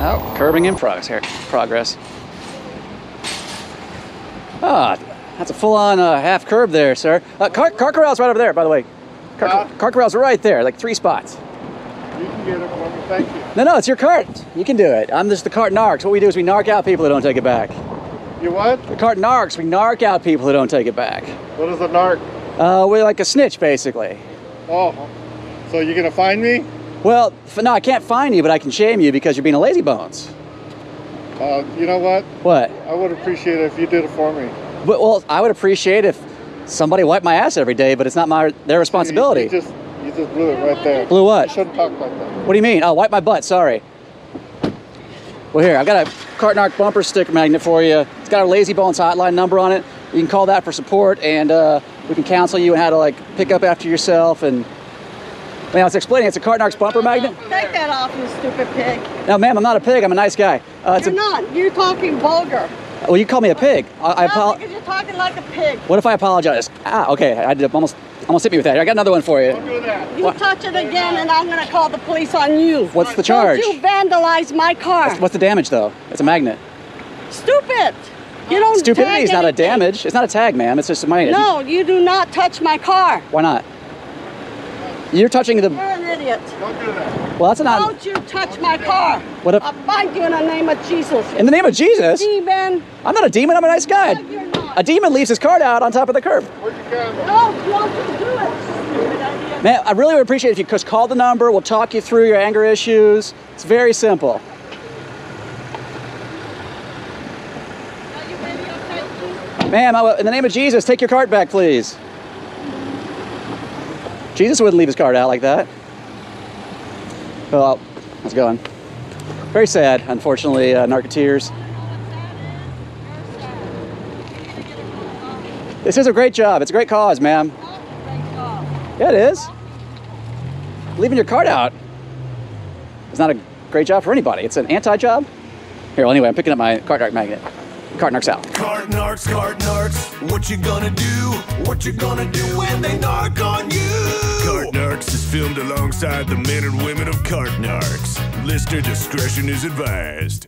Oh, curbing in progress here. Progress. Ah, that's a full-on uh, half curb there, sir. Uh, car, car corral's right over there, by the way. Car, Huh? car corral's right there, like three spots. You can get it me. Thank you. No, no, it's your cart. You can do it. I'm just the cart narcs. What we do is we narc out people who don't take it back. You what? The cart narcs, we narc out people who don't take it back. What is a narc? Uh, we're like a snitch, basically. Oh, so you're gonna find me? Well, no, I can't find you, but I can shame you because you're being a lazy bones. Uh, you know what? What? I would appreciate it if you did it for me. But, well, I would appreciate if somebody wiped my ass every day, but it's not my their responsibility. you just you just blew it right there. Blew what? You shouldn't talk like that. What do you mean? Oh, wipe my butt. Sorry. Well, here, I've got a Cart Narc bumper sticker magnet for you. It's got our Lazy Bones hotline number on it. You can call that for support, and uh, we can counsel you on how to like pick up after yourself. And man, I was explaining it's a Cart Narc's bumper magnet. Take that off, you stupid pig. No, ma'am, I'm not a pig. I'm a nice guy. Uh, it's You're a, not. You're talking vulgar. well, you call me a pig. I, I no, apo- because you're talking like a pig. What if I apologize? Ah, okay. I did almost almost hit me with that. I got another one for you. Don't do that. You What? touch it again, and I'm gonna call the police on you. What's the charge? Don't you vandalize my car? What's the damage though? It's a magnet. Stupid. You don't. Stupidity is not a damage. It's not a tag, ma'am. It's just a magnet. No, you do not touch my car. Why not? You're touching the. You're an idiot. Don't do that. Well, that's not. Don't you touch my car. What if- I'll find you in the name of Jesus. In the name of Jesus, Demon. I'm not a demon. I'm a nice guy. No, you're not. A demon leaves his card out on top of the curb. Where's your camera? No, don't do it. Man, I really would appreciate if you just call the number. We'll talk you through your anger issues. It's very simple. Are you videotaping? Ma'am, in the name of Jesus, take your cart back, please. Jesus wouldn't leave his card out like that. Well, how's it going? Very sad, unfortunately, uh. This is a great job. It's a great cause, ma'am. Yeah, it is. Leaving your card out is not a great job for anybody. It's an anti-job. Here, well, anyway, I'm picking up my cart narc magnet. Cart narc's out. Cart narcs, cart narcs, what you gonna do? What you gonna do when they narc on you? Cart Narcs is filmed alongside the men and women of Cart Narcs. Listener discretion is advised.